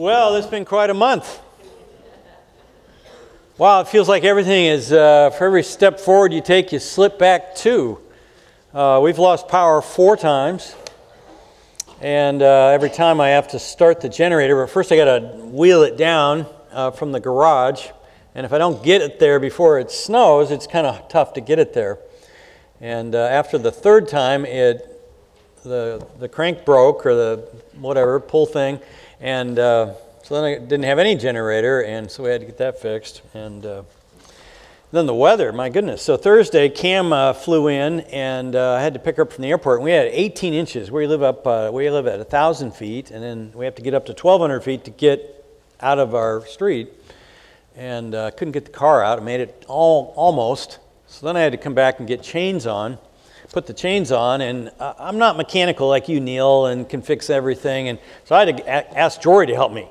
Well, it's been quite a month. Wow, it feels like everything is, uh, for every step forward you take, you slip back two. Uh, we've lost power four times, and uh, every time I have to start the generator, but first I got to wheel it down uh, from the garage, and if I don't get it there before it snows, it's kind of tough to get it there. And uh, after the third time, it the the crank broke or the whatever pull thing, and uh, so then I didn't have any generator, and so we had to get that fixed. And uh, then the weather, my goodness. So Thursday, Cam uh, flew in, and uh, I had to pick her up from the airport. And we had 18 inches. We live up, uh, we live at 1,000 feet, and then we have to get up to 1,200 feet to get out of our street. And uh, couldn't get the car out. I made it all almost. So then I had to come back and get chains on put the chains on, and I'm not mechanical like you, Neil, and can fix everything. And so I had to ask Jory to help me.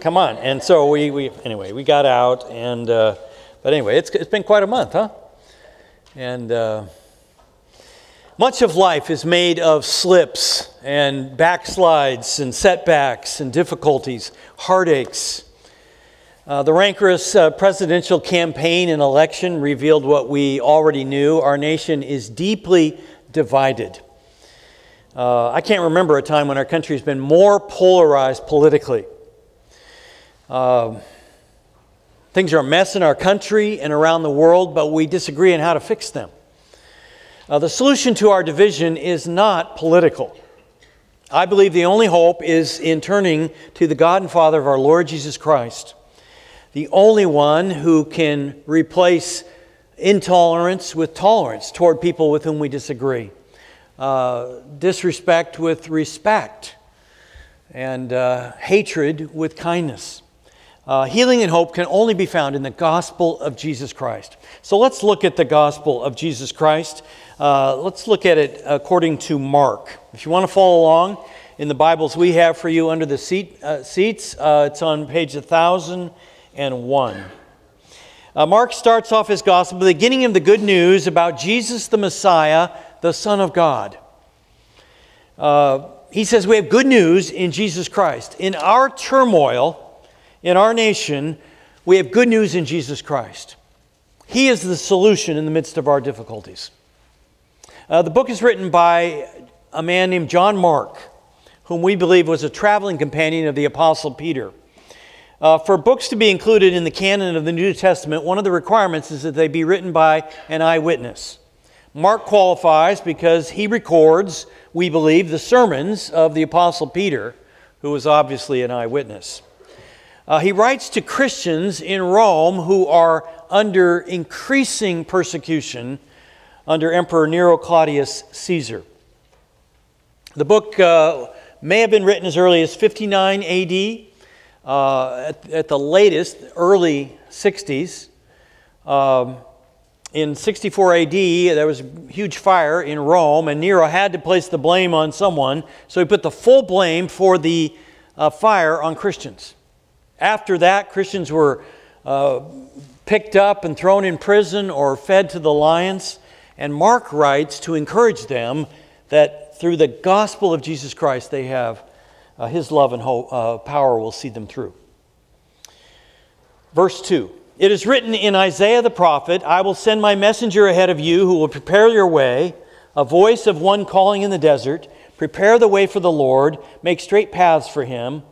Come on. And so we, we anyway, we got out, and uh, but anyway, it's, it's been quite a month, huh? And uh, much of life is made of slips and backslides and setbacks and difficulties, heartaches. Uh, the rancorous uh, presidential campaign and election revealed what we already knew. Our nation is deeply divided. Uh, I can't remember a time when our country has been more polarized politically. Uh, things are a mess in our country and around the world, but we disagree on how to fix them. Uh, the solution to our division is not political. I believe the only hope is in turning to the God and Father of our Lord Jesus Christ the only one who can replace intolerance with tolerance toward people with whom we disagree, uh, disrespect with respect, and uh, hatred with kindness. Uh, healing and hope can only be found in the gospel of Jesus Christ. So let's look at the gospel of Jesus Christ. Uh, let's look at it according to Mark. If you want to follow along in the Bibles we have for you under the seat, uh, seats, uh, it's on page 1000 and 1. Uh, Mark starts off his gospel beginning of the good news about Jesus the Messiah, the Son of God. Uh, he says we have good news in Jesus Christ. In our turmoil, in our nation, we have good news in Jesus Christ. He is the solution in the midst of our difficulties. Uh, the book is written by a man named John Mark, whom we believe was a traveling companion of the Apostle Peter. Uh, for books to be included in the canon of the New Testament, one of the requirements is that they be written by an eyewitness. Mark qualifies because he records, we believe, the sermons of the Apostle Peter, who was obviously an eyewitness. Uh, he writes to Christians in Rome who are under increasing persecution under Emperor Nero Claudius Caesar. The book uh, may have been written as early as 59 AD uh, at, at, the latest, early 60s. Um, in 64 AD, there was a huge fire in Rome, and Nero had to place the blame on someone, so he put the full blame for the uh, fire on Christians. After that, Christians were uh, picked up and thrown in prison or fed to the lions. And Mark writes to encourage them that through the gospel of Jesus Christ, they have uh, his love and hope, uh, power will see them through. Verse 2 It is written in Isaiah the prophet, I will send my messenger ahead of you who will prepare your way, a voice of one calling in the desert, prepare the way for the Lord, make straight paths for him.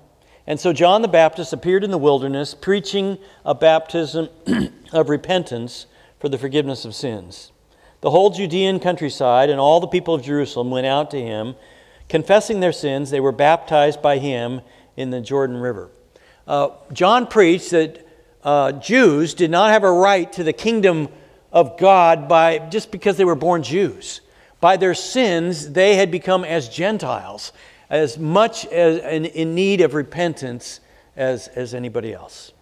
And so John the Baptist appeared in the wilderness, preaching a baptism of repentance for the forgiveness of sins. The whole Judean countryside and all the people of Jerusalem went out to him Confessing their sins, they were baptized by him in the Jordan River. Uh, John preached that uh, Jews did not have a right to the kingdom of God by, just because they were born Jews. By their sins, they had become as Gentiles, as much as in, in need of repentance as, as anybody else.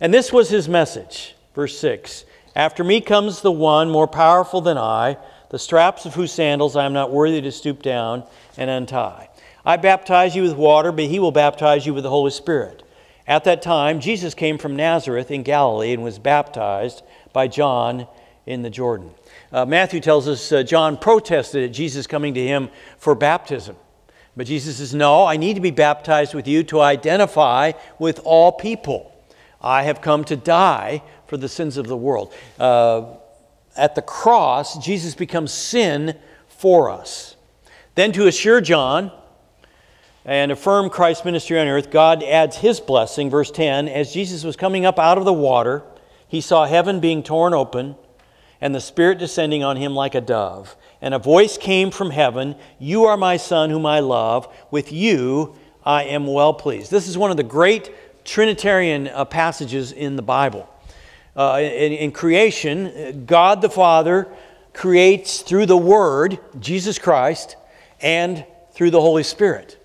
And this was his message. Verse 6 After me comes the one more powerful than I the straps of whose sandals I am not worthy to stoop down and untie. I baptize you with water, but he will baptize you with the Holy Spirit. At that time, Jesus came from Nazareth in Galilee and was baptized by John in the Jordan. Uh, Matthew tells us uh, John protested at Jesus coming to him for baptism. But Jesus says, No, I need to be baptized with you to identify with all people. I have come to die for the sins of the world. Uh, at the cross, Jesus becomes sin for us. Then, to assure John and affirm Christ's ministry on earth, God adds his blessing, verse 10 As Jesus was coming up out of the water, he saw heaven being torn open and the Spirit descending on him like a dove. And a voice came from heaven You are my Son, whom I love. With you I am well pleased. This is one of the great Trinitarian uh, passages in the Bible. Uh, in, in creation, God the Father creates through the Word, Jesus Christ, and through the Holy Spirit.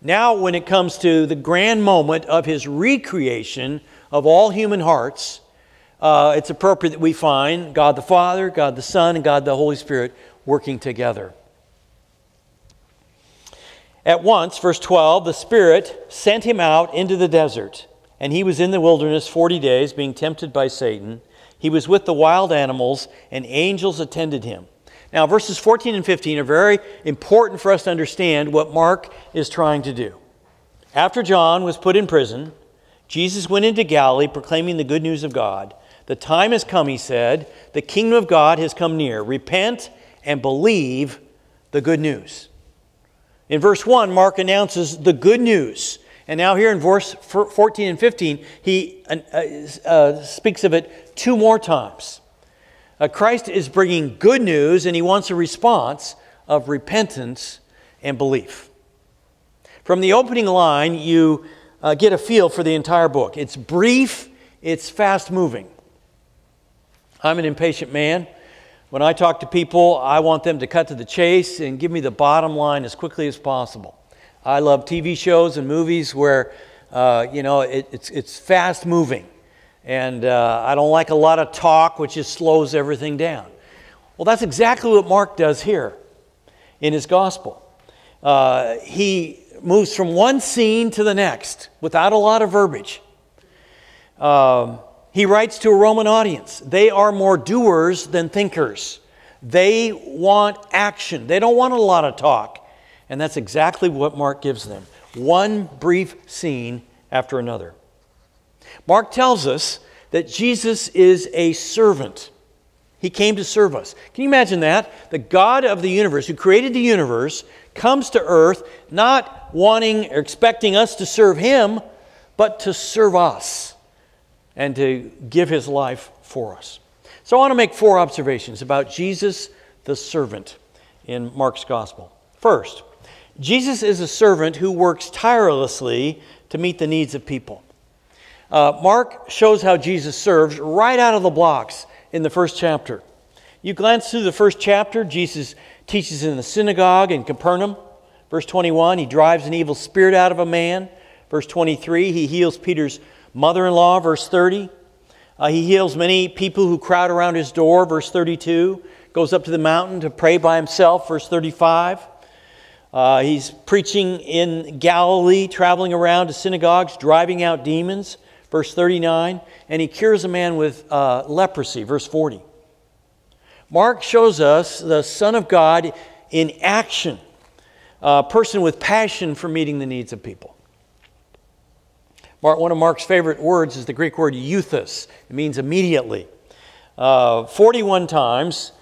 Now, when it comes to the grand moment of his recreation of all human hearts, uh, it's appropriate that we find God the Father, God the Son, and God the Holy Spirit working together. At once, verse 12, the Spirit sent him out into the desert, and he was in the wilderness 40 days, being tempted by Satan. He was with the wild animals, and angels attended him. Now, verses 14 and 15 are very important for us to understand what Mark is trying to do. After John was put in prison, Jesus went into Galilee proclaiming the good news of God. The time has come, he said. The kingdom of God has come near. Repent and believe the good news. In verse 1, Mark announces the good news. And now, here in verse 14 and 15, he uh, uh, speaks of it two more times. Uh, Christ is bringing good news, and he wants a response of repentance and belief. From the opening line, you uh, get a feel for the entire book. It's brief, it's fast moving. I'm an impatient man. When I talk to people, I want them to cut to the chase and give me the bottom line as quickly as possible. I love TV shows and movies where, uh, you know, it, it's, it's fast moving. And uh, I don't like a lot of talk, which just slows everything down. Well, that's exactly what Mark does here in his gospel. Uh, he moves from one scene to the next without a lot of verbiage. Um, he writes to a Roman audience. They are more doers than thinkers. They want action. They don't want a lot of talk. And that's exactly what Mark gives them one brief scene after another. Mark tells us that Jesus is a servant. He came to serve us. Can you imagine that? The God of the universe, who created the universe, comes to earth not wanting or expecting us to serve him, but to serve us and to give his life for us. So I want to make four observations about Jesus the servant in Mark's gospel. First, Jesus is a servant who works tirelessly to meet the needs of people. Uh, Mark shows how Jesus serves right out of the blocks in the first chapter. You glance through the first chapter, Jesus teaches in the synagogue in Capernaum. Verse 21, he drives an evil spirit out of a man. Verse 23, he heals Peter's mother in law, verse 30. Uh, he heals many people who crowd around his door, verse 32. Goes up to the mountain to pray by himself, verse 35. Uh, he's preaching in Galilee, traveling around to synagogues, driving out demons, verse 39. And he cures a man with uh, leprosy, verse 40. Mark shows us the Son of God in action, a person with passion for meeting the needs of people. Mark, One of Mark's favorite words is the Greek word euthus. It means immediately. Uh, 41 times,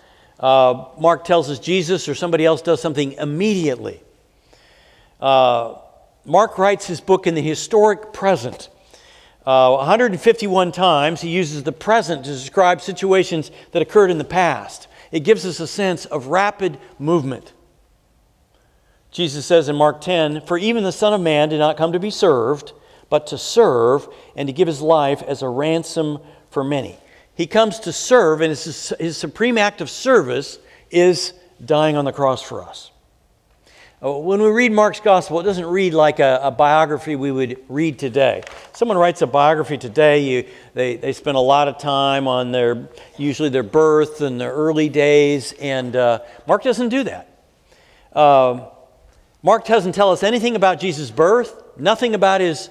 uh, Mark tells us Jesus or somebody else does something immediately. Uh, Mark writes his book in the historic present. Uh, 151 times he uses the present to describe situations that occurred in the past. It gives us a sense of rapid movement. Jesus says in Mark 10, For even the Son of Man did not come to be served but to serve and to give his life as a ransom for many. He comes to serve, and his, his supreme act of service is dying on the cross for us. Uh, when we read Mark's gospel, it doesn't read like a, a, biography we would read today. Someone writes a biography today, you, they, they spend a lot of time on their, usually their birth and their early days, and uh, Mark doesn't do that. Uh, Mark doesn't tell us anything about Jesus' birth, nothing about his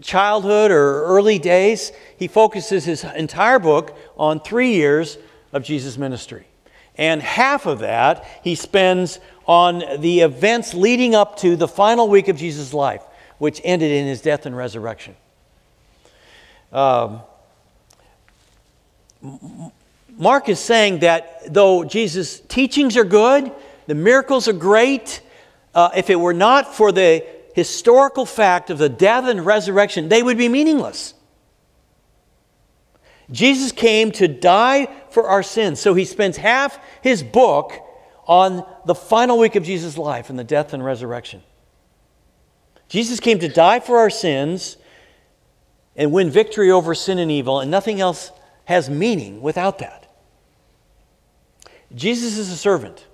childhood or early days. He focuses his entire book on three years of Jesus' ministry. And half of that he spends on the events leading up to the final week of Jesus' life, which ended in his death and resurrection. Um, Mark is saying that though Jesus' teachings are good, the miracles are great, uh, if it were not for the historical fact of the death and resurrection, they would be meaningless. Jesus came to die for our sins, so he spends half his book on the final week of Jesus' life and the death and resurrection. Jesus came to die for our sins and win victory over sin and evil, and nothing else has meaning without that. Jesus is a servant,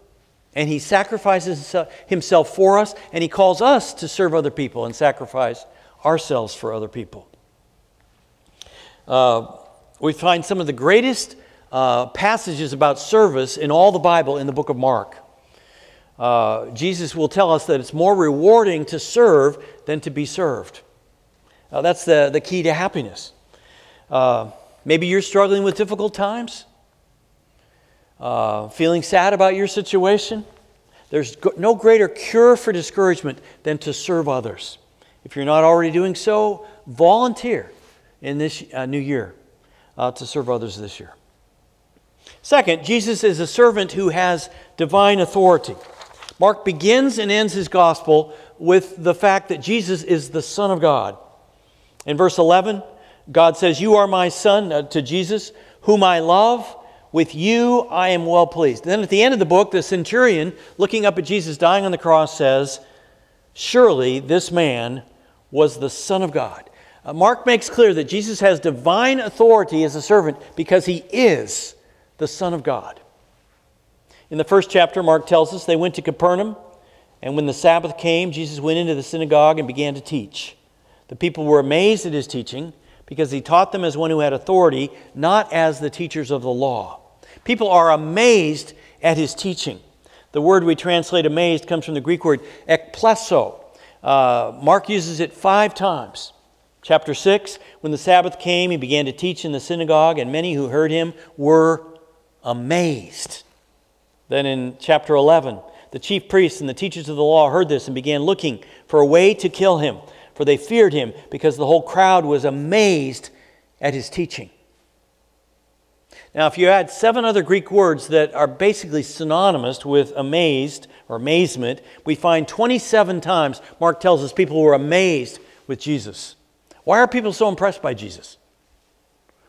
and he sacrifices himself for us, and he calls us to serve other people and sacrifice ourselves for other people. Uh, we find some of the greatest uh, passages about service in all the Bible in the book of Mark. Uh, Jesus will tell us that it's more rewarding to serve than to be served. That's the, the key to happiness. Uh, maybe you're struggling with difficult times, uh, feeling sad about your situation. There's no greater cure for discouragement than to serve others. If you're not already doing so, volunteer in this uh, new year uh, to serve others this year. Second, Jesus is a servant who has divine authority. Mark begins and ends his gospel with the fact that Jesus is the Son of God. In verse 11, God says, You are my Son, uh, to Jesus, whom I love. With you I am well pleased. And then at the end of the book, the centurion, looking up at Jesus dying on the cross, says, Surely this man was the Son of God. Uh, Mark makes clear that Jesus has divine authority as a servant because he is the Son of God. In the first chapter, Mark tells us they went to Capernaum, and when the Sabbath came, Jesus went into the synagogue and began to teach. The people were amazed at his teaching because he taught them as one who had authority, not as the teachers of the law. People are amazed at his teaching. The word we translate amazed comes from the Greek word ekplesso. Uh, Mark uses it five times. Chapter 6 When the Sabbath came, he began to teach in the synagogue, and many who heard him were amazed. Then in chapter 11, the chief priests and the teachers of the law heard this and began looking for a way to kill him, for they feared him because the whole crowd was amazed at his teaching. Now, if you add seven other Greek words that are basically synonymous with amazed or amazement, we find 27 times Mark tells us people were amazed with Jesus. Why are people so impressed by Jesus?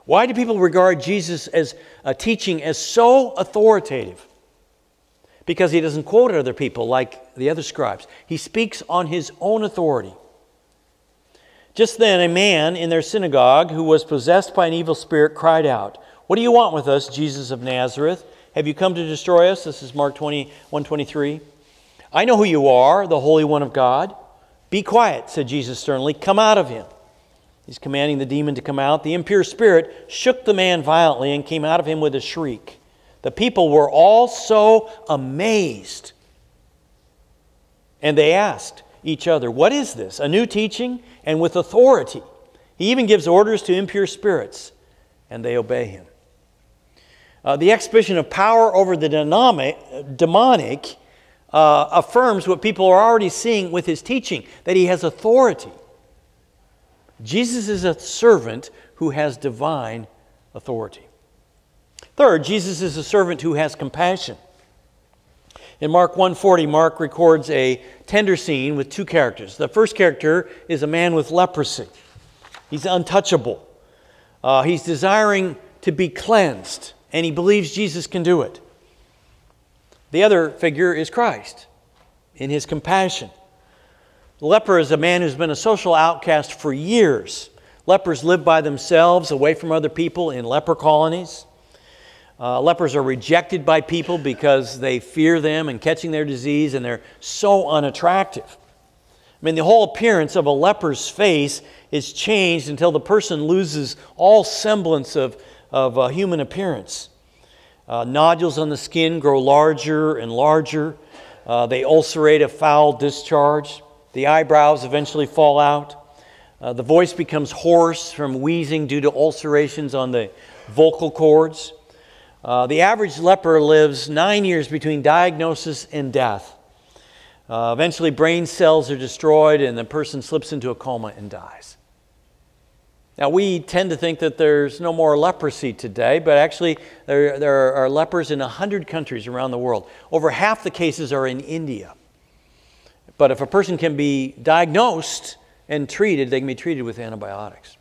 Why do people regard Jesus as a teaching as so authoritative? Because he doesn't quote other people like the other scribes. He speaks on his own authority. Just then, a man in their synagogue who was possessed by an evil spirit cried out, What do you want with us, Jesus of Nazareth? Have you come to destroy us? This is Mark 20, 123. I know who you are, the Holy One of God. Be quiet, said Jesus sternly. Come out of him. He's commanding the demon to come out. The impure spirit shook the man violently and came out of him with a shriek. The people were all so amazed. And they asked each other, What is this? A new teaching and with authority. He even gives orders to impure spirits, and they obey him. Uh, the exhibition of power over the demonic uh, affirms what people are already seeing with his teaching that he has authority. Jesus is a servant who has divine authority. Third, Jesus is a servant who has compassion. In Mark 140, Mark records a tender scene with two characters. The first character is a man with leprosy. He's untouchable. Uh, he's desiring to be cleansed, and he believes Jesus can do it. The other figure is Christ in his compassion. The leper is a man who's been a social outcast for years. Lepers live by themselves, away from other people, in leper colonies. Uh, lepers are rejected by people because they fear them and catching their disease, and they're so unattractive. I mean, the whole appearance of a leper's face is changed until the person loses all semblance of, of uh, human appearance. Uh, nodules on the skin grow larger and larger. Uh, they ulcerate a foul discharge. The eyebrows eventually fall out. Uh, the voice becomes hoarse from wheezing due to ulcerations on the vocal cords. Uh, the average leper lives nine years between diagnosis and death. Uh, eventually, brain cells are destroyed and the person slips into a coma and dies. Now, we tend to think that there's no more leprosy today, but actually, there, there are lepers in 100 countries around the world. Over half the cases are in India. But if a person can be diagnosed and treated, they can be treated with antibiotics.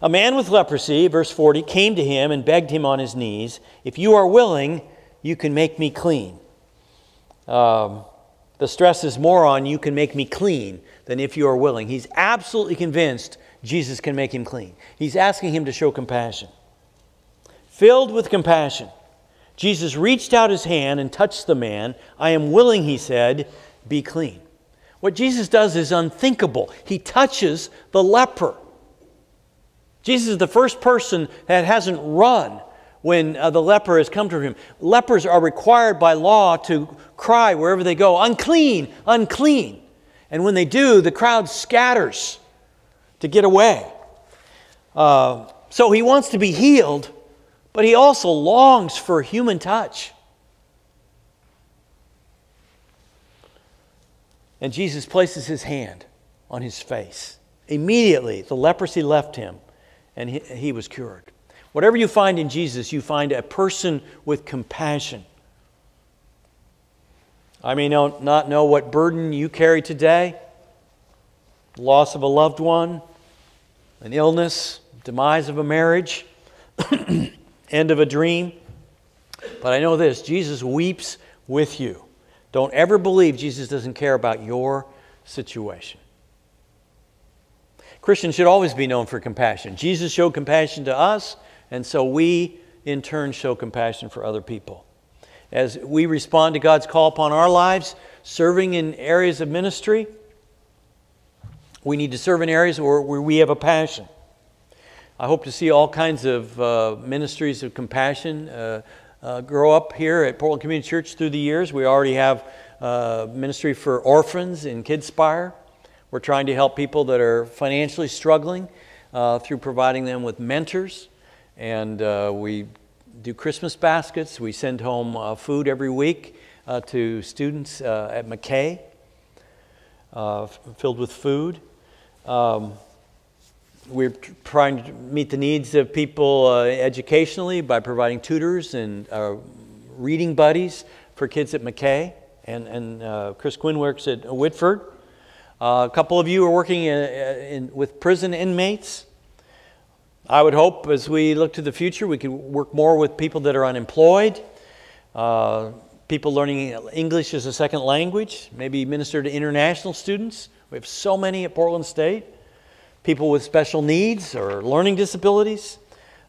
A man with leprosy, verse 40, came to him and begged him on his knees, If you are willing, you can make me clean. Um, the stress is more on you can make me clean than if you are willing. He's absolutely convinced Jesus can make him clean. He's asking him to show compassion. Filled with compassion, Jesus reached out his hand and touched the man. I am willing, he said, be clean. What Jesus does is unthinkable. He touches the leper. Jesus is the first person that hasn't run when uh, the leper has come to him. Lepers are required by law to cry wherever they go, unclean, unclean. And when they do, the crowd scatters to get away. Uh, so he wants to be healed, but he also longs for human touch. And Jesus places his hand on his face. Immediately, the leprosy left him and he, he was cured. Whatever you find in Jesus, you find a person with compassion. I may not know what burden you carry today loss of a loved one, an illness, demise of a marriage, end of a dream. But I know this Jesus weeps with you. Don't ever believe Jesus doesn't care about your situation. Christians should always be known for compassion. Jesus showed compassion to us, and so we, in turn, show compassion for other people. As we respond to God's call upon our lives, serving in areas of ministry, we need to serve in areas where, we have a passion. I hope to see all kinds of uh, ministries of compassion uh, uh, grow up here at Portland Community Church through the years. We already have uh, ministry for orphans in Kidspire. We're trying to help people that are financially struggling uh, through providing them with mentors. And uh, we do Christmas baskets. We send home food every week to students at McKay, filled with food. Um, we're trying to meet the needs of people educationally by providing tutors and reading buddies for kids at McKay. And, and Chris Quinn works at Whitford. Uh, a couple of you are working in, in, with prison inmates. I would hope as we look to the future, we could work more with people that are unemployed, uh, people learning English as a second language, maybe minister to international students. We have so many at Portland State. People with special needs or learning disabilities,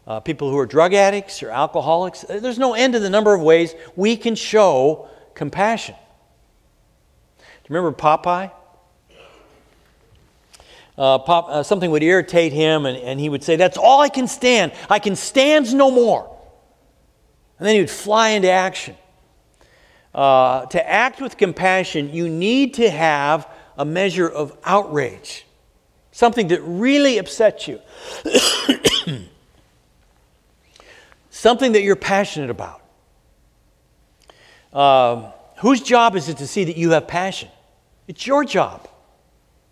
uh, people who are drug addicts or alcoholics. There's no end to the number of ways we can show compassion. Do you remember Popeye? uh, pop, uh, something would irritate him, and, and he would say, That's all I can stand. I can stand no more. And then he would fly into action. Uh, to act with compassion, you need to have a measure of outrage, something that really upsets you, something that you're passionate about. Um, whose job is it to see that you have passion? It's your job.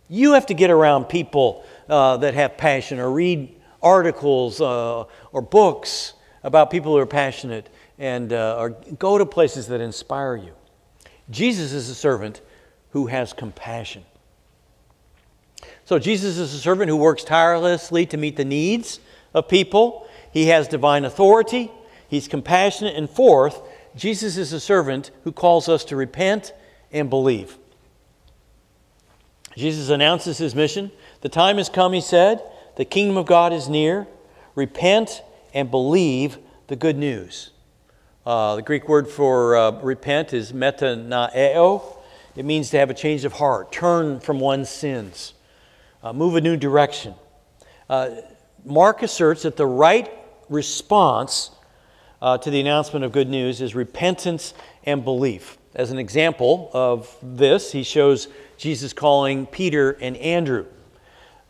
You have to get around people uh, that have passion or read articles uh, or books about people who are passionate and uh, or go to places that inspire you. Jesus is a servant who has compassion. So, Jesus is a servant who works tirelessly to meet the needs of people. He has divine authority, he's compassionate. And fourth, Jesus is a servant who calls us to repent and believe. Jesus announces his mission. The time has come, he said. The kingdom of God is near. Repent and believe the good news. Uh, the Greek word for uh, repent is metanoeo. It means to have a change of heart, turn from one's sins, uh, move a new direction. Uh, Mark asserts that the right response uh, to the announcement of good news is repentance and belief. As an example of this, he shows Jesus calling Peter and Andrew.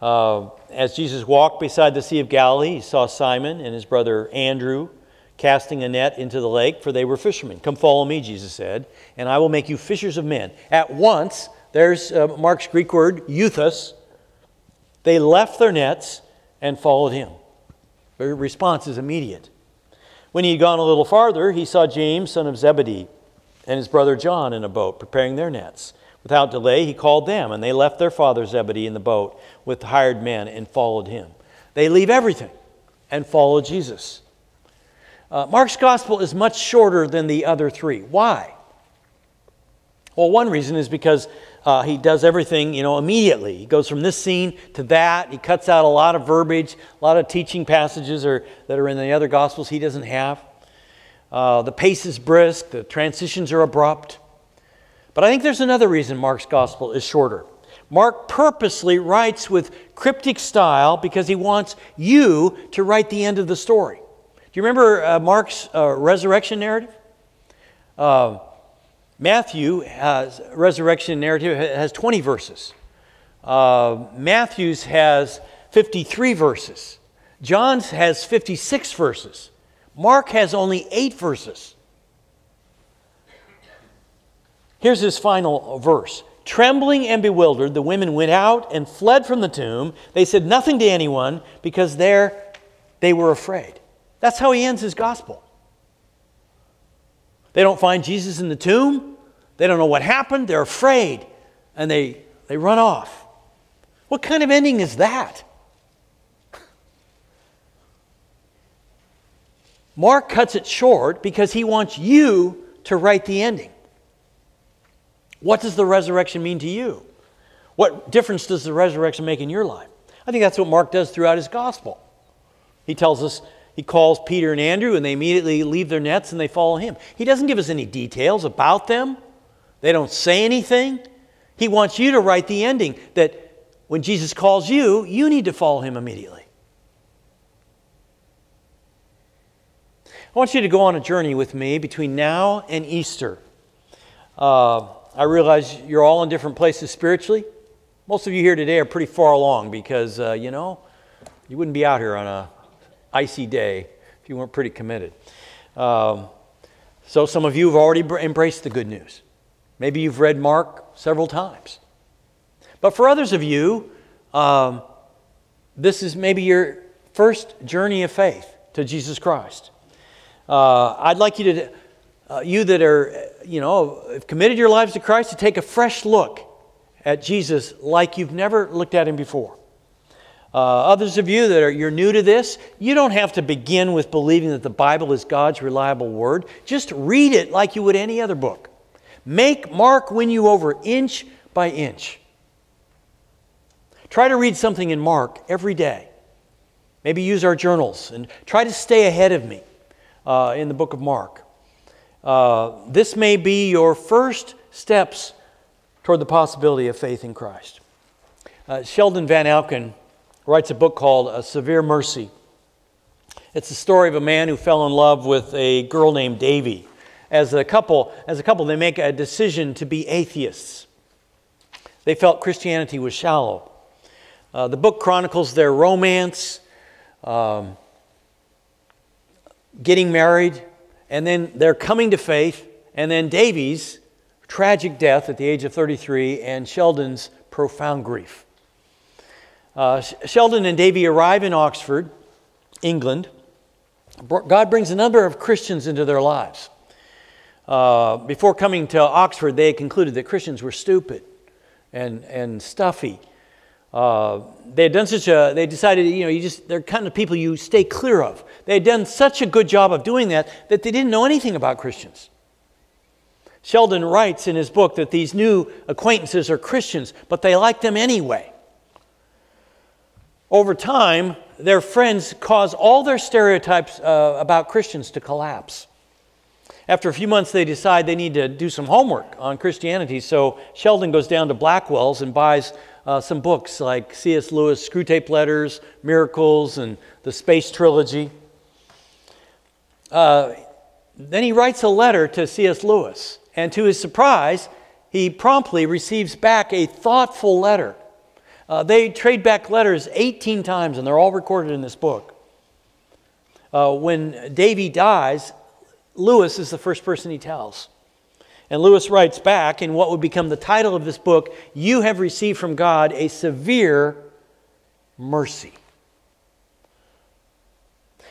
Uh, as Jesus walked beside the Sea of Galilee, he saw Simon and his brother Andrew casting a net into the lake, for they were fishermen. Come follow me, Jesus said, and I will make you fishers of men. At once, there's uh, Mark's Greek word, euthus. They left their nets and followed him. Their response is immediate. When he had gone a little farther, he saw James, son of Zebedee, and his brother John in a boat, preparing their nets. Without delay, he called them, and they left their father Zebedee in the boat with the hired men and followed him. They leave everything and follow Jesus. Uh, Mark's gospel is much shorter than the other three. Why? Well, one reason is because uh, he does everything, you know, immediately. He goes from this scene to that. He cuts out a lot of verbiage, a lot of teaching passages are, that are in the other gospels he doesn't have. Uh, the pace is brisk. The transitions are abrupt. But I think there's another reason Mark's gospel is shorter. Mark purposely writes with cryptic style because he wants you to write the end of the story. Do you remember uh, Mark's uh, resurrection narrative? Uh, resurrection narrative has 20 verses. Uh, Matthew's has 53 verses. John's has 56 verses. Mark has only eight verses. Here's his final verse. Trembling and bewildered, the women went out and fled from the tomb. They said nothing to anyone because there they were afraid. That's how he ends his gospel. They don't find Jesus in the tomb. They don't know what happened. They're afraid. And they, they run off. What kind of ending is that? Mark cuts it short because he wants you to write the ending. What does the resurrection mean to you? What difference does the resurrection make in your life? I think that's what Mark does throughout his gospel. He tells us he calls Peter and Andrew, and they immediately leave their nets and they follow him. He doesn't give us any details about them, they don't say anything. He wants you to write the ending that when Jesus calls you, you need to follow him immediately. I want you to go on a journey with me between now and Easter. Uh, I realize you're all in different places spiritually. Most of you here today are pretty far along because, uh, you know, you wouldn't be out here on a icy day if you weren't pretty committed. Um, so some of you have already embraced the good news. Maybe you've read Mark several times. But for others of you, um, this is maybe your first journey of faith to Jesus Christ. Uh, I'd like you to, uh, you that are, you know, have committed your lives to Christ, to take a fresh look at Jesus like you've never looked at him before. Uh, others of you that are you're new to this, you don't have to begin with believing that the Bible is God's reliable word. Just read it like you would any other book. Make Mark win you over inch by inch. Try to read something in Mark every day. Maybe use our journals and try to stay ahead of me uh, in the book of Mark. Uh, this may be your first steps toward the possibility of faith in Christ. Uh, Sheldon Vanauken writes a book called A Severe Mercy. It's the story of a man who fell in love with a girl named Davy. As a couple, as a couple, they make a decision to be atheists. They felt Christianity was shallow. Uh, the book chronicles their romance, um, getting married, and then their coming to faith, and then Davy's tragic death at the age of 33, and Sheldon's profound grief. Uh, Sheldon and Davy arrive in Oxford, England. God brings a number of Christians into their lives. Uh, before coming to Oxford, they concluded that Christians were stupid and, and stuffy. Uh, they had done such a, they decided, you know, you just, they're kind of people you stay clear of. They had done such a good job of doing that that they didn't know anything about Christians. Sheldon writes in his book that these new acquaintances are Christians, but they like them anyway. Over time, their friends cause all their stereotypes uh, about Christians to collapse. After a few months, they decide they need to do some homework on Christianity. So Sheldon goes down to Blackwell's and buys uh, some books like C.S. Lewis' Screwtape Letters, Miracles, and the Space Trilogy. Uh, then he writes a letter to C.S. Lewis, and to his surprise, he promptly receives back a thoughtful letter uh, they trade back letters 18 times, and they're all recorded in this book. Uh, when Davy dies, Lewis is the first person he tells. And Lewis writes back in what would become the title of this book You have received from God a severe mercy.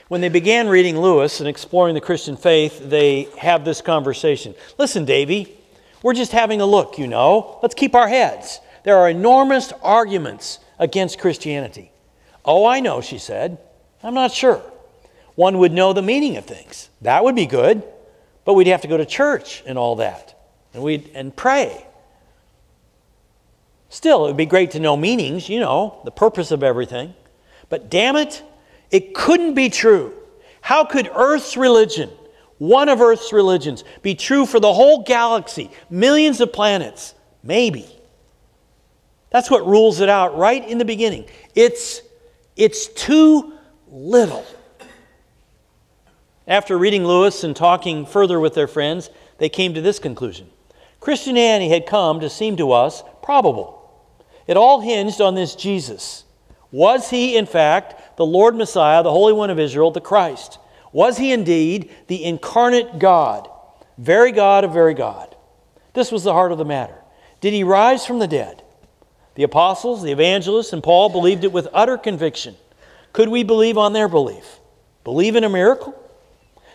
When they began reading Lewis and exploring the Christian faith, they have this conversation. Listen, Davy, we're just having a look, you know. Let's keep our heads. There are enormous arguments against Christianity. Oh, I know, she said. I'm not sure. One would know the meaning of things. That would be good. But we'd have to go to church and all that. And we'd and pray. Still, it would be great to know meanings, you know, the purpose of everything. But damn it, it couldn't be true. How could Earth's religion, one of Earth's religions, be true for the whole galaxy, millions of planets? Maybe. That's what rules it out right in the beginning. It's, it's too little. After reading Lewis and talking further with their friends, they came to this conclusion Christianity had come to seem to us probable. It all hinged on this Jesus. Was he, in fact, the Lord Messiah, the Holy One of Israel, the Christ? Was he indeed the incarnate God, very God of very God? This was the heart of the matter. Did he rise from the dead? The apostles, the evangelists, and Paul believed it with utter conviction. Could we believe on their belief? Believe in a miracle?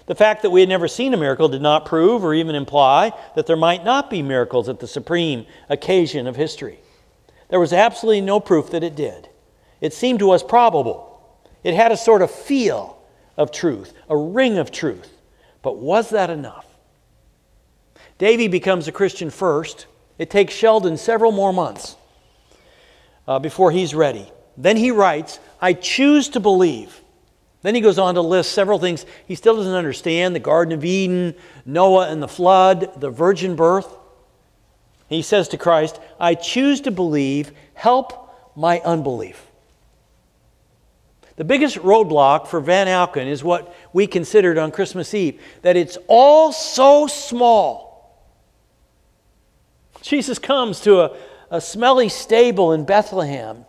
The fact that we had never seen a miracle did not prove or even imply that there might not be miracles at the supreme occasion of history. There was absolutely no proof that it did. It seemed to us probable. It had a sort of feel of truth, a ring of truth. But was that enough? Davy becomes a Christian first. It takes Sheldon several more months uh, before he's ready. Then he writes, I choose to believe. Then he goes on to list several things he still doesn't understand the Garden of Eden, Noah and the flood, the virgin birth. He says to Christ, I choose to believe, help my unbelief. The biggest roadblock for Vanauken is what we considered on Christmas Eve that it's all so small. Jesus comes to a, a smelly stable in Bethlehem.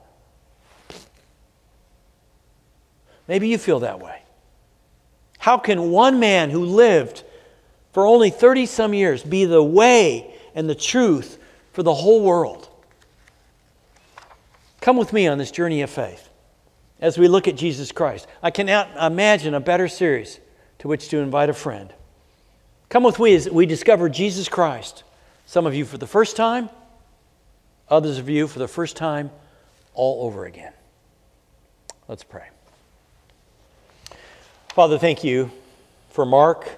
Maybe you feel that way. How can one man who lived for only 30 some years be the way and the truth for the whole world? Come with me on this journey of faith as we look at Jesus Christ. I cannot imagine a better series to which to invite a friend. Come with me as we discover Jesus Christ. Some of you for the first time, others of you for the first time all over again. Let's pray. Father, thank you for Mark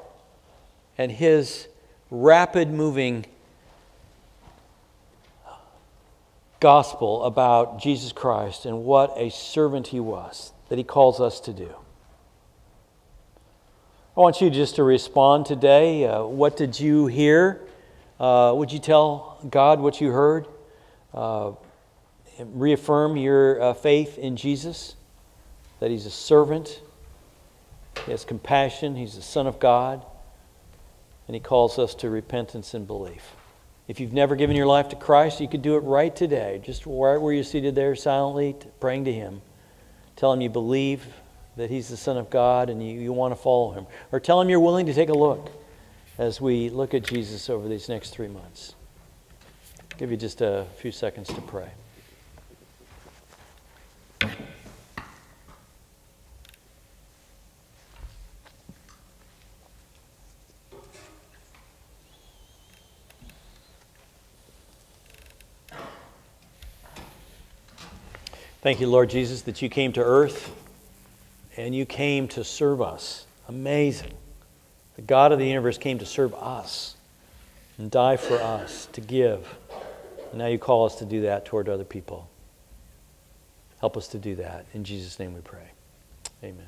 and his rapid moving gospel about Jesus Christ and what a servant he was that he calls us to do. I want you just to respond today. Uh, what did you hear? Uh, would you tell God what you heard? Uh, reaffirm your uh, faith in Jesus, that he's a servant, he has compassion, he's the Son of God, and he calls us to repentance and belief. If you've never given your life to Christ, you could do it right today, just right where you're seated there silently, praying to Him. Tell Him you believe that He's the Son of God and you, you want to follow Him. Or tell Him you're willing to take a look as we look at Jesus over these next three months. Give you just a few seconds to pray. Thank you, Lord Jesus, that you came to earth and you came to serve us. Amazing. The God of the universe came to serve us and die for us, to give. And now you call us to do that toward other people. Help us to do that. In Jesus' name we pray. Amen.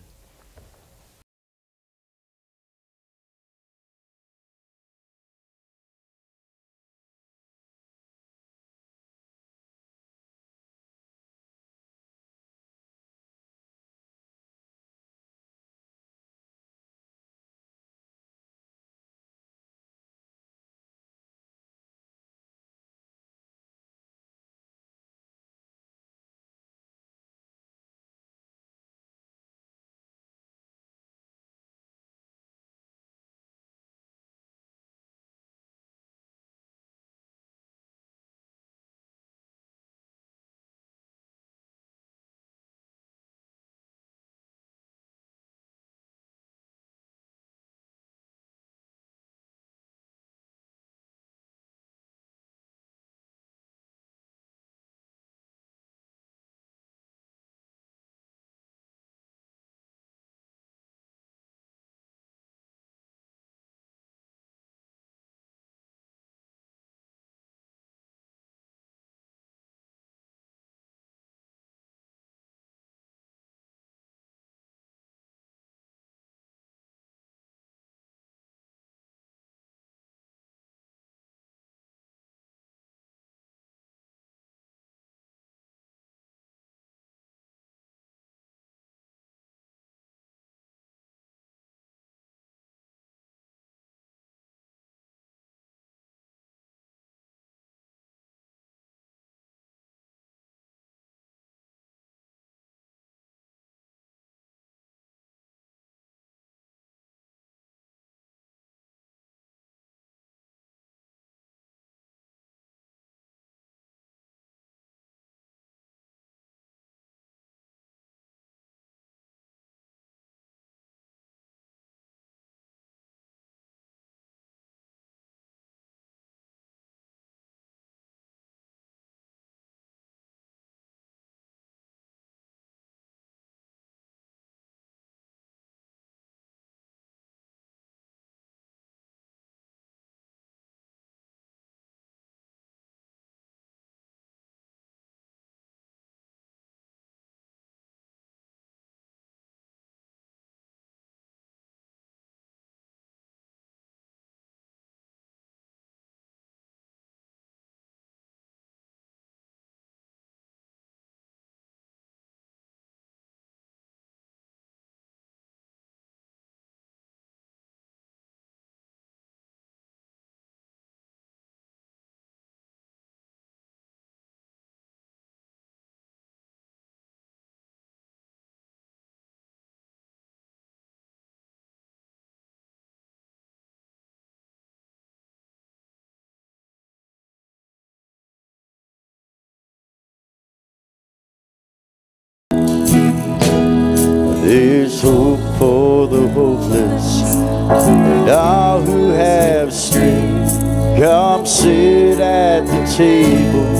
Table.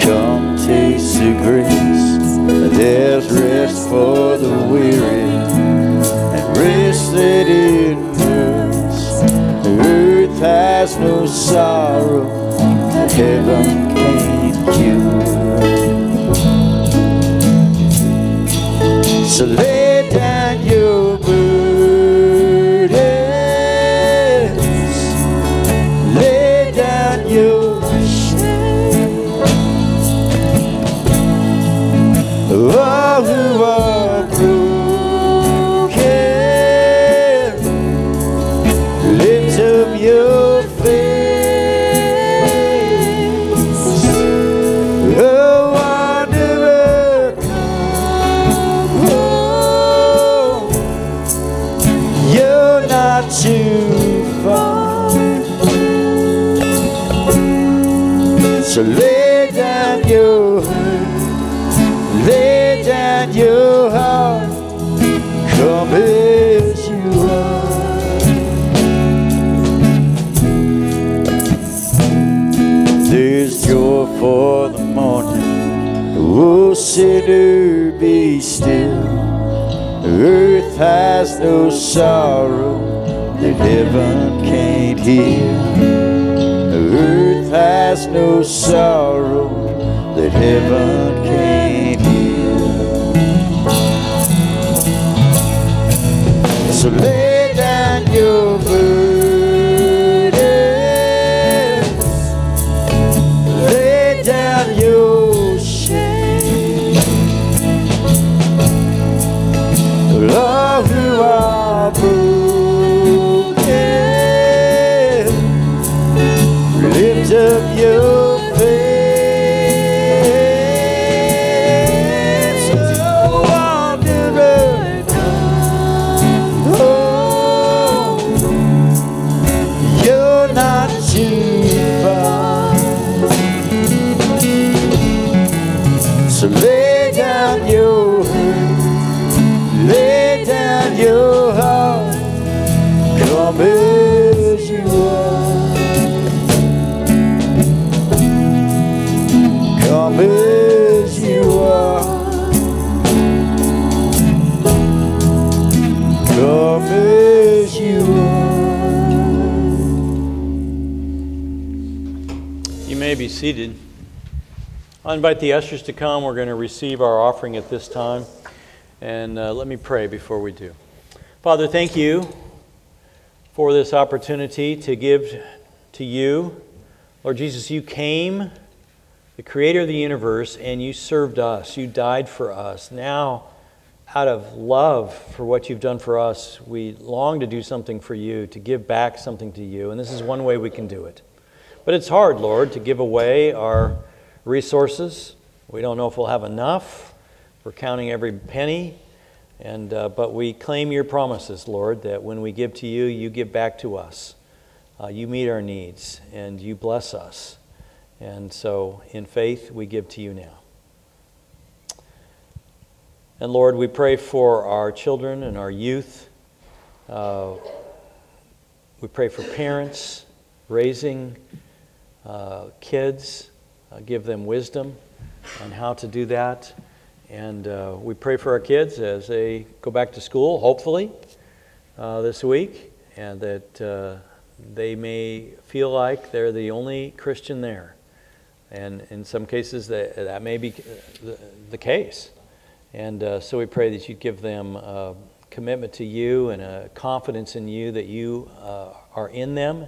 Come taste the grace. There's rest for the weary and rest that endures. Earth has no sorrow that heaven can't cure. So sorrow that heaven can't heal. Earth has no sorrow that heaven can't heal. So You may be seated. I invite the ushers to come. We're going to receive our offering at this time. And uh, let me pray before we do. Father, thank you for this opportunity to give to you. Lord Jesus, you came, the creator of the universe, and you served us. You died for us. Now, out of love for what you've done for us, we long to do something for you, to give back something to you. And this is one way we can do it. But it's hard, Lord, to give away our resources. We don't know if we'll have enough. We're counting every penny. And, uh, but we claim your promises, Lord, that when we give to you, you give back to us. Uh, you meet our needs and you bless us. And so, in faith, we give to you now. And Lord, we pray for our children and our youth. Uh, we pray for parents raising uh, kids, uh, give them wisdom on how to do that. And uh, we pray for our kids as they go back to school, hopefully, uh, this week, and that uh, they may feel like they're the only Christian there. And in some cases, that, that may be the, the case. And uh, so we pray that you give them a commitment to you and a confidence in you that you uh, are in them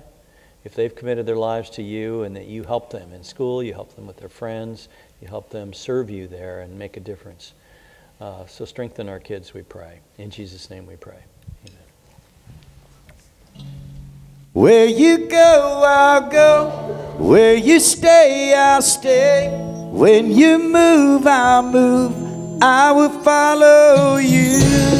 if they've committed their lives to you and that you help them in school, you help them with their friends, you help them serve you there and make a difference. Uh, so strengthen our kids, we pray. In Jesus' name we pray. Amen. Where you go, I'll go. Where you stay, I'll stay. When you move, I'll move. I will follow you.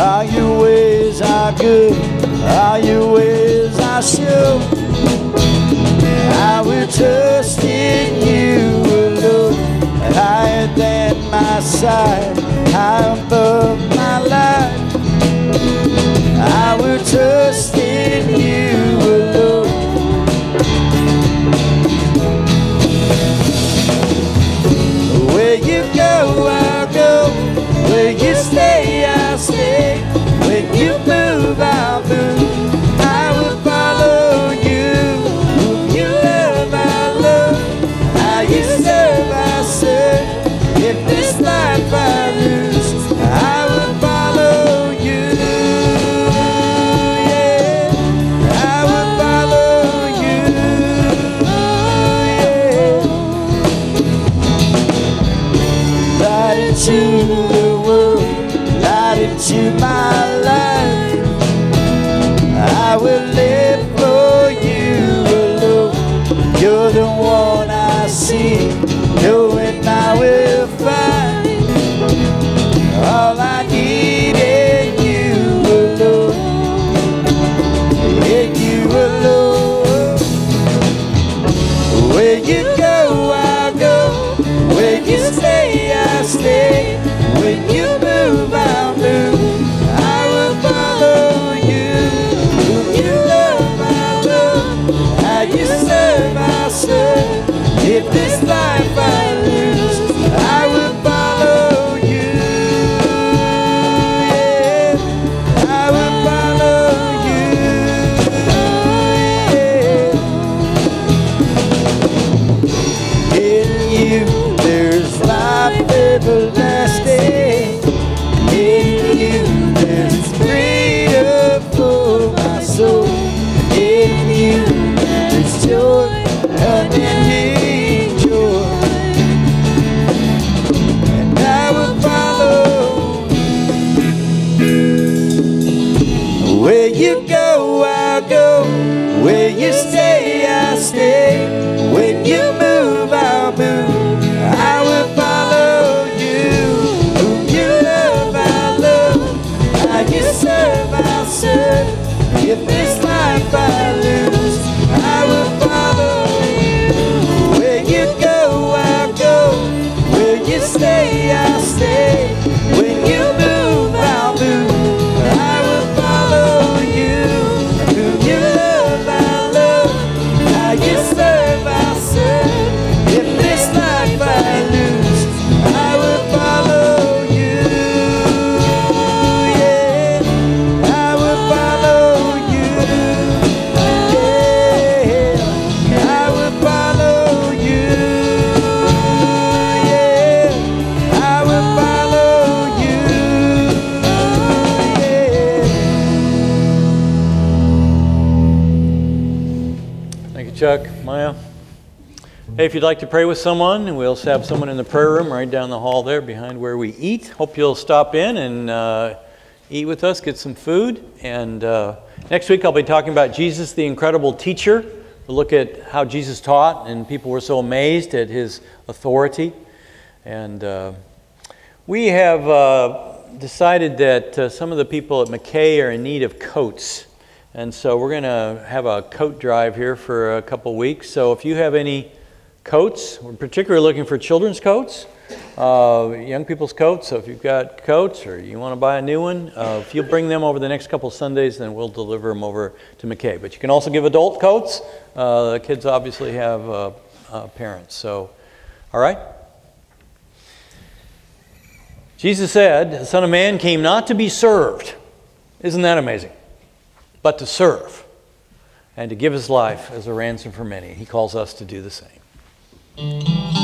All your ways are good. All your ways are show. I will trust in you alone, higher than my side, high above my life. I will trust in you you there's life everlasting. Chuck. Maya. Hey, if you'd like to pray with someone, we also have someone in the prayer room right down the hall there behind where we eat. Hope you'll stop in and uh, eat with us, get some food. And uh, next week I'll be talking about Jesus, the incredible teacher. We'll look at how Jesus taught, and people were so amazed at his authority. And uh, we have uh, decided that uh, some of the people at McKay are in need of coats. And so we're going to have a coat drive here for a couple weeks. So if you have any coats, we're particularly looking for children's coats, uh, young people's coats. So if you've got coats or you want to buy a new one, uh, if you'll bring them over the next couple Sundays, then we'll deliver them over to McKay. But you can also give adult coats. Uh, the kids obviously have uh, uh, parents. So, all right. Jesus said, The Son of Man came not to be served. Isn't that amazing? But to serve and to give his life as a ransom for many. He calls us to do the same.